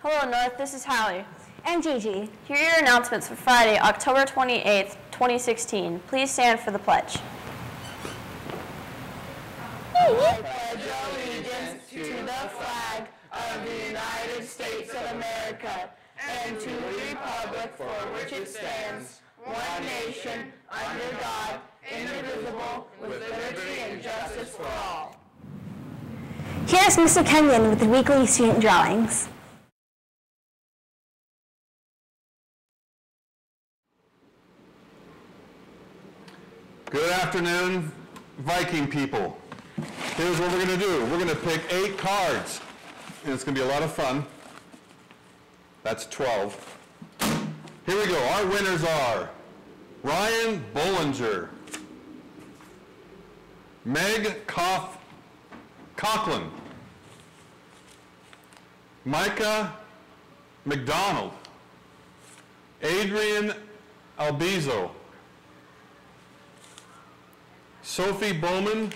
Hello, North. This is Hallie. And Gigi. Here are your announcements for Friday, October 28th, 2016. Please stand for the pledge. I pledge allegiance to the flag of the United States of America and to the republic for which it stands, one nation, under God, indivisible, with liberty and justice for all. Here's Mr. Kenyon with the weekly student drawings. Good afternoon, Viking people. Here's what we're going to do. We're going to pick eight cards, and it's going to be a lot of fun. That's 12. Here we go. Our winners are Ryan Bollinger, Meg Koff, Conklin, Micah McDonald, Adrian Albizo, Sophie Bowman,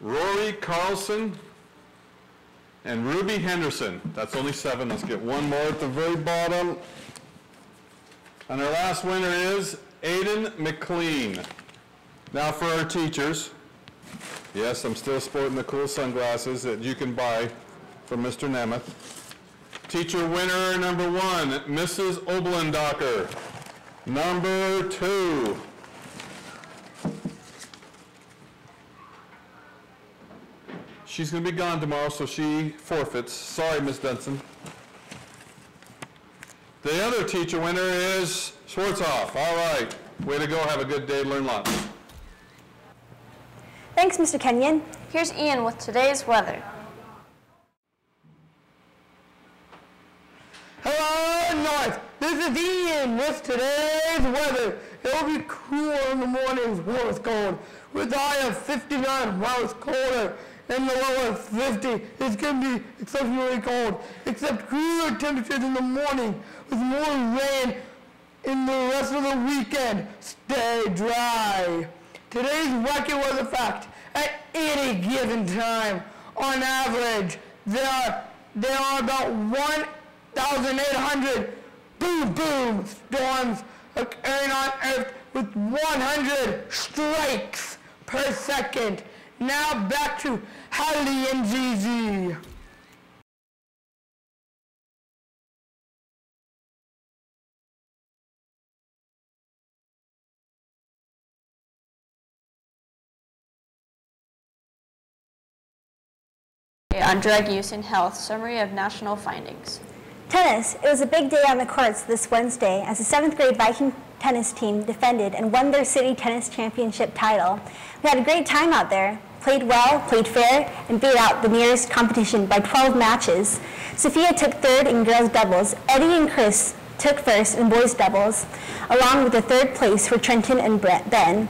Rory Carlson, and Ruby Henderson. That's only seven. Let's get one more at the very bottom. And our last winner is Aiden McLean. Now for our teachers. Yes, I'm still sporting the cool sunglasses that you can buy from Mr. Nemeth. Teacher winner number one, Mrs. Oblendocker. Number two, She's going to be gone tomorrow, so she forfeits. Sorry, Miss Benson. The other teacher winner is Schwartzoff. All right. Way to go. Have a good day. Learn lots. Thanks, Mr. Kenyon. Here's Ian with today's weather. Hello, North. This is Ian with today's weather. It will be cool in the mornings, warm it's cold, with a high of 59 while it's colder and the lower of 50. It's going to be exceptionally cold, except cooler temperatures in the morning with more rain in the rest of the weekend. Stay dry. Today's wacky weather fact. At any given time, on average, there are, there are about 1,800 boom boom storms occurring on Earth with 100 strikes per second. Now back to Hallie and Gigi. On drug use and health, summary of national findings. Tennis. It was a big day on the courts this Wednesday as the 7th grade Viking tennis team defended and won their city tennis championship title. We had a great time out there. Played well, played fair, and beat out the nearest competition by 12 matches. Sophia took third in girls doubles. Eddie and Chris took first in boys doubles, along with the third place for Trenton and Ben,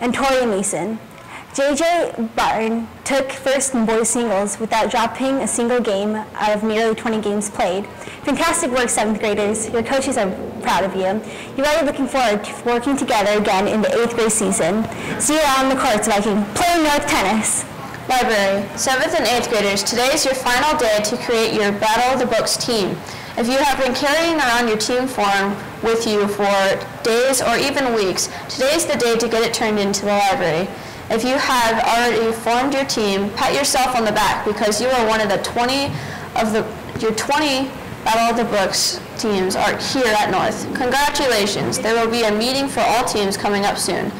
and Tori Mason. JJ Barton took first in boys singles without dropping a single game out of nearly 20 games played. Fantastic work, seventh graders. Your coaches are proud of you. You're really looking forward to working together again in the eighth grade season. See you out on the courts, Viking. Play North Tennis. Library. Seventh and eighth graders, today is your final day to create your Battle of the Books team. If you have been carrying around your team form with you for days or even weeks, today is the day to get it turned into the library. If you have already formed your team, pat yourself on the back because you are one of the 20 of the your 20 Of the Books teams are here at North. Congratulations. There will be a meeting for all teams coming up soon.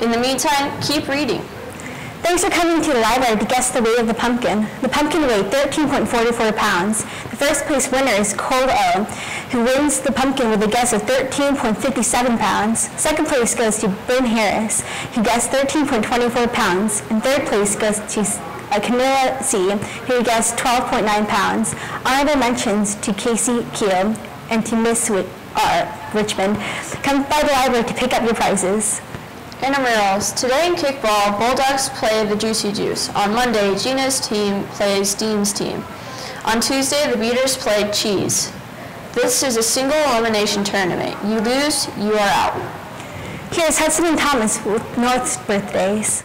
In the meantime, keep reading. Thanks for coming to the library to guess the weight of the pumpkin. The pumpkin weighed 13.44 pounds. The first place winner is Cole O, who wins the pumpkin with a guess of 13.57 pounds. Second place goes to Ben Harris, who guessed 13.24 pounds. And third place goes to uh, Camilla C., who guessed 12.9 pounds. Honorable mentions to Casey Keel and to Miss R. Richmond. Come by the library to pick up your prizes. Intramurals. Today in kickball, Bulldogs play the Juicy Juice. On Monday, Gina's team plays Dean's team. On Tuesday, the Beaters play Cheese. This is a single elimination tournament. You lose, you are out. Here's Hudson and Thomas with North's birthdays.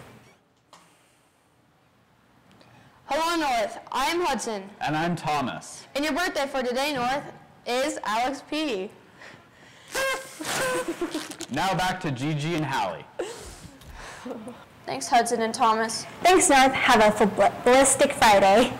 Hello, North. I'm Hudson. And I'm Thomas. And your birthday for today, North, is Alex P. Now back to Gigi and Hallie. Thanks, Hudson and Thomas. Thanks, North. Have a ballistic Friday.